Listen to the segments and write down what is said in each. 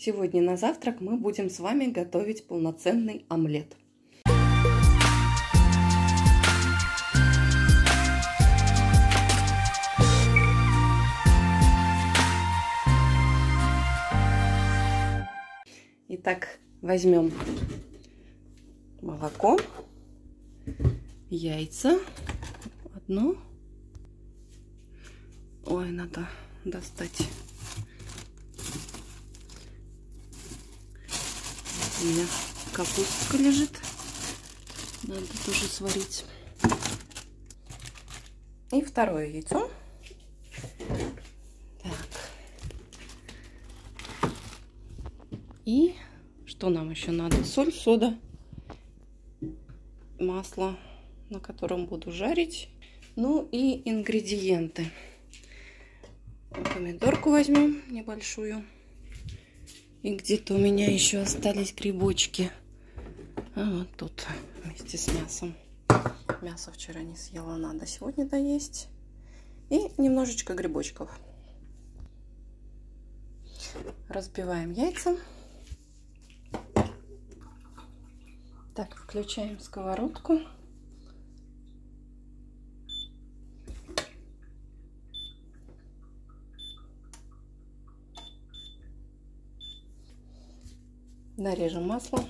Сегодня на завтрак мы будем с вами готовить полноценный омлет. Итак, возьмем молоко, яйца, одно. Ой, надо достать У капустка лежит. Надо тоже сварить. И второе яйцо. Так. И что нам еще надо? Соль, сода, масло, на котором буду жарить. Ну и ингредиенты. Помидорку возьмем небольшую. И где-то у меня еще остались грибочки. А вот тут вместе с мясом. Мясо вчера не съела, надо сегодня доесть. И немножечко грибочков. Разбиваем яйца. Так, включаем сковородку. Нарежем масло.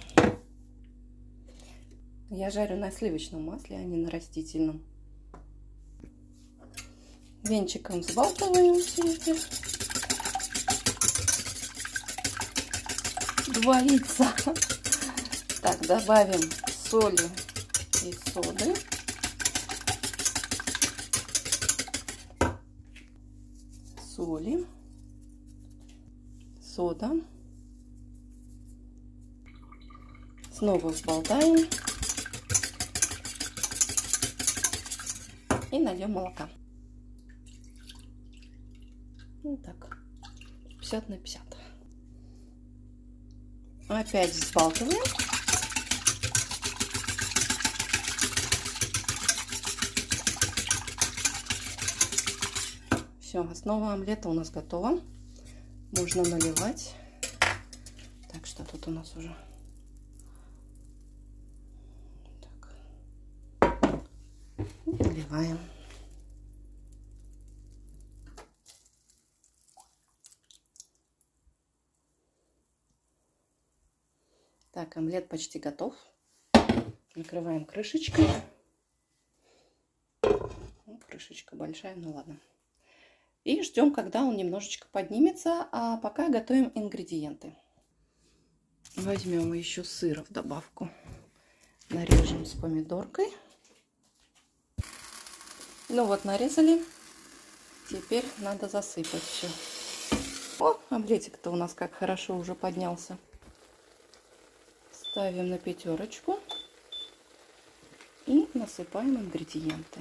Я жарю на сливочном масле, а не на растительном. Венчиком взбалтываем все эти два яйца. Так, добавим соли и соды. Соли, сода. Снова взболтаем. И нальем молока. Вот так. 50 на 50. Опять взбалтываем. Все, основа омлета у нас готова. Можно наливать. Так, что тут у нас уже наливаем. Так, омлет почти готов. Накрываем крышечкой. Ну, крышечка большая, ну ладно. И ждем, когда он немножечко поднимется, а пока готовим ингредиенты. Возьмем еще сыра в добавку. Нарежем с помидоркой. Ну вот, нарезали. Теперь надо засыпать все. О, омлетик-то у нас как хорошо уже поднялся. Ставим на пятерочку. И насыпаем ингредиенты.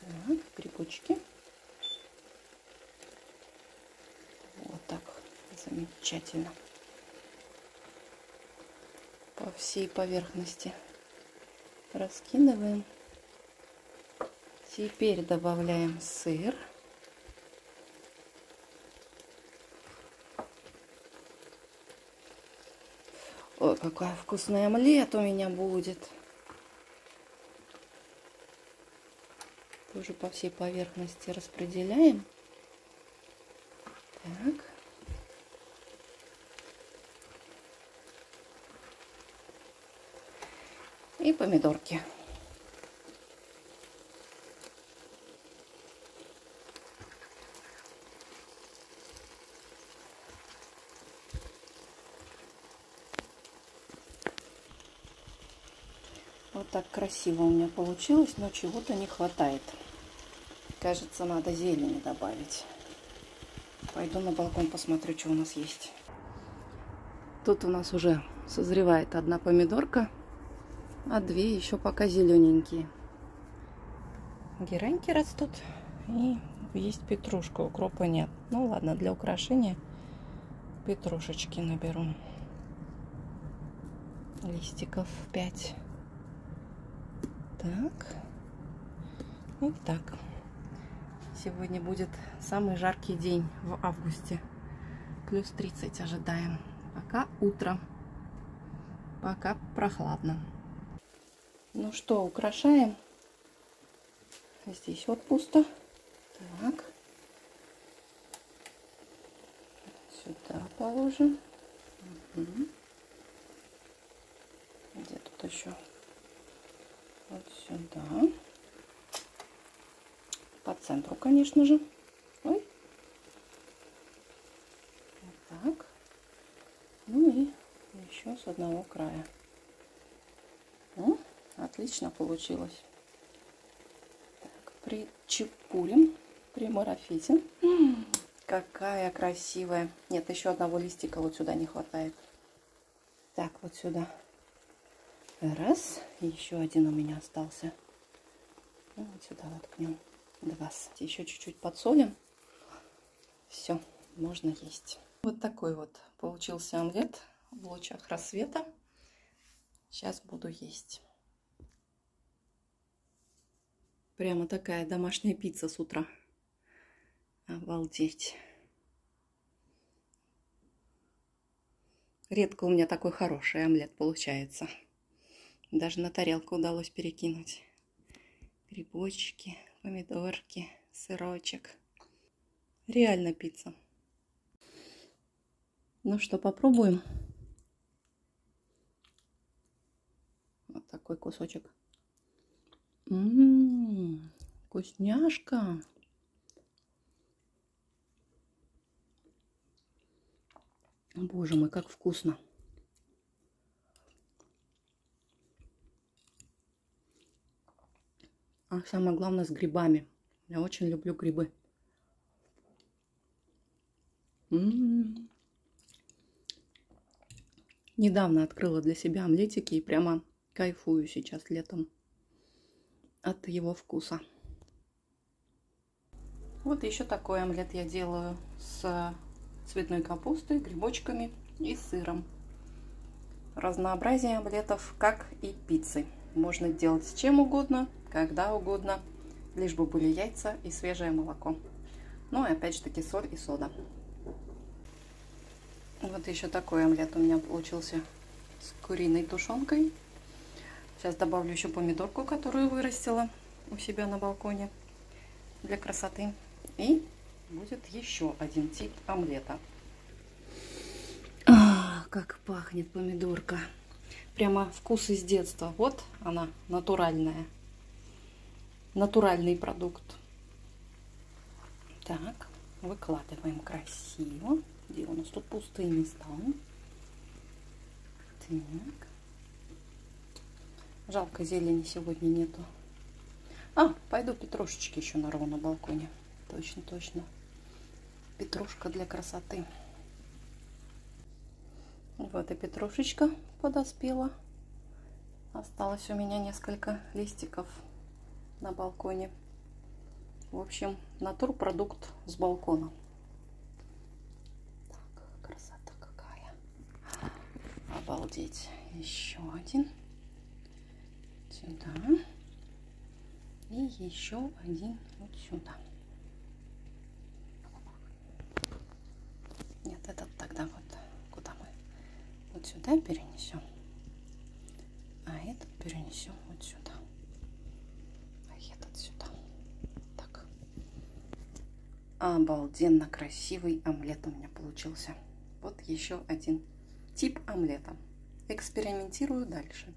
Так, грибочки. Вот так. Замечательно. По всей поверхности раскидываем. Теперь добавляем сыр. Ой, какая вкусная омлет у меня будет. Тоже по всей поверхности распределяем. Так. И помидорки. Вот так красиво у меня получилось, но чего-то не хватает. Кажется, надо зелени добавить. Пойду на балкон посмотрю, что у нас есть. Тут у нас уже созревает одна помидорка а две еще пока зелененькие. Гераньки растут и есть петрушка, укропа нет. Ну ладно, для украшения петрушечки наберу. Листиков 5. Так. Вот так. Сегодня будет самый жаркий день в августе. Плюс 30 ожидаем. Пока утро. Пока прохладно. Ну что, украшаем. Здесь вот пусто. Так. Сюда положим. Угу. Где тут еще? Вот сюда. По центру, конечно же. Ой. Вот так. Ну и еще с одного края. Отлично получилось. Так, причепурим, примарафетим. Какая красивая. Нет, еще одного листика вот сюда не хватает. Так, вот сюда. Раз. Еще один у меня остался. Ну, вот сюда воткнем. Два. Еще чуть-чуть подсолим. Все, можно есть. Вот такой вот получился омлет в лучах рассвета. Сейчас буду есть. Прямо такая домашняя пицца с утра. Обалдеть. Редко у меня такой хороший омлет получается. Даже на тарелку удалось перекинуть. Грибочки, помидорки, сырочек. Реально пицца. Ну что, попробуем. Вот такой кусочек. Ммм, вкусняшка. Боже мой, как вкусно. А самое главное с грибами. Я очень люблю грибы. М -м -м. Недавно открыла для себя омлетики и прямо кайфую сейчас летом от его вкуса. Вот еще такой омлет я делаю с цветной капустой, грибочками и сыром. Разнообразие омлетов, как и пиццы. Можно делать с чем угодно, когда угодно, лишь бы были яйца и свежее молоко. Ну и опять же таки соль и сода. Вот еще такой омлет у меня получился с куриной тушенкой. Сейчас добавлю еще помидорку, которую вырастила у себя на балконе для красоты. И будет еще один тип омлета. А, как пахнет помидорка. Прямо вкус из детства. Вот она, натуральная. Натуральный продукт. Так, выкладываем красиво. Где у нас тут пустые места? Так. Жалко, зелени сегодня нету. А, пойду петрушечки еще нарву на балконе. Точно, точно петрушка для красоты. Вот и петрушечка подоспела. Осталось у меня несколько листиков на балконе. В общем, натурпродукт с балкона. Так, красота какая. Обалдеть. Еще один. Сюда. И еще один вот сюда. вот сюда перенесем, а этот перенесем вот сюда, а этот сюда. Так. Обалденно красивый омлет у меня получился. Вот еще один тип омлета. Экспериментирую дальше.